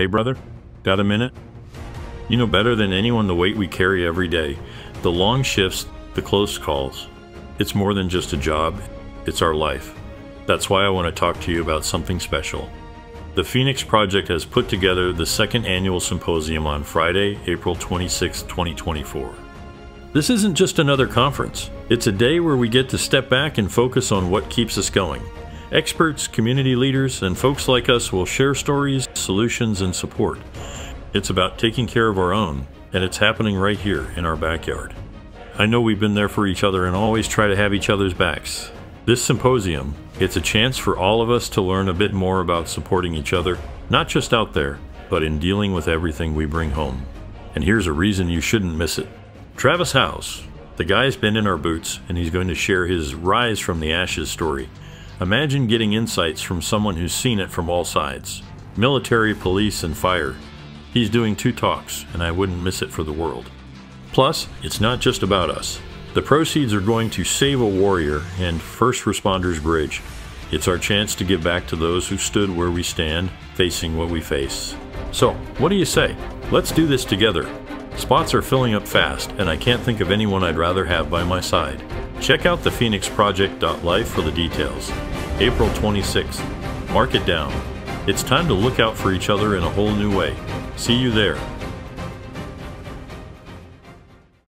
Hey, brother, got a minute? You know better than anyone the weight we carry every day the long shifts, the close calls. It's more than just a job, it's our life. That's why I want to talk to you about something special. The Phoenix Project has put together the second annual symposium on Friday, April 26, 2024. This isn't just another conference, it's a day where we get to step back and focus on what keeps us going. Experts, community leaders, and folks like us will share stories, solutions, and support. It's about taking care of our own, and it's happening right here in our backyard. I know we've been there for each other and always try to have each other's backs. This symposium, it's a chance for all of us to learn a bit more about supporting each other, not just out there, but in dealing with everything we bring home. And here's a reason you shouldn't miss it. Travis Howze, the guy's been in our boots and he's going to share his rise from the ashes story. Imagine getting insights from someone who's seen it from all sides military, police, and fire. He's doing two talks, and I wouldn't miss it for the world. Plus, it's not just about us. The proceeds are going to Save a Warrior and First Responders Bridge. It's our chance to give back to those who stood where we stand, facing what we face. So, what do you say? Let's do this together. Spots are filling up fast, and I can't think of anyone I'd rather have by my side. Check out the phoenixproject.life for the details. April 26th. Mark it down. It's time to look out for each other in a whole new way. See you there.